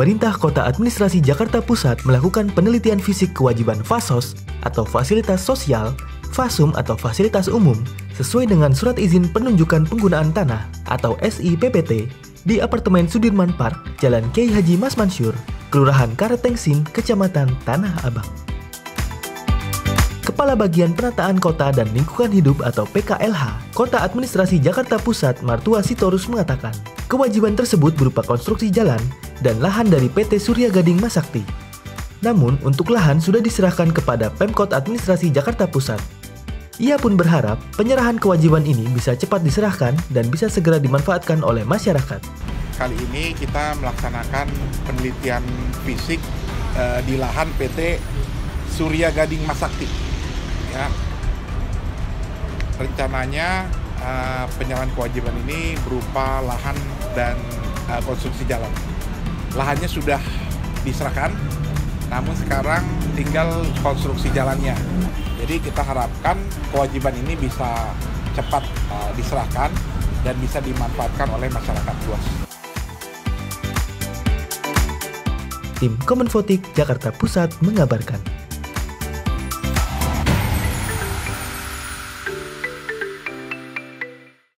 pemerintah Kota Administrasi Jakarta Pusat melakukan penelitian fisik kewajiban FASOS atau Fasilitas Sosial, FASUM atau Fasilitas Umum sesuai dengan Surat Izin Penunjukan Penggunaan Tanah atau SIPPT di apartemen Sudirman Park, Jalan Kiai Haji Mas Mansur, Kelurahan Karetengsin, Kecamatan Tanah Abang. Kepala Bagian Penataan Kota dan Lingkungan Hidup atau PKLH, Kota Administrasi Jakarta Pusat Martua Sitorus mengatakan, kewajiban tersebut berupa konstruksi jalan dan lahan dari PT Surya Gading Masakti. Namun, untuk lahan sudah diserahkan kepada Pemkot Administrasi Jakarta Pusat. Ia pun berharap penyerahan kewajiban ini bisa cepat diserahkan dan bisa segera dimanfaatkan oleh masyarakat. Kali ini kita melaksanakan penelitian fisik uh, di lahan PT Surya Gading Masakti. Ya. Rencananya uh, penyerahan kewajiban ini berupa lahan dan uh, konstruksi jalan lahannya sudah diserahkan, namun sekarang tinggal konstruksi jalannya. Jadi kita harapkan kewajiban ini bisa cepat uh, diserahkan dan bisa dimanfaatkan oleh masyarakat luas. Tim Komenfotik Jakarta Pusat mengabarkan.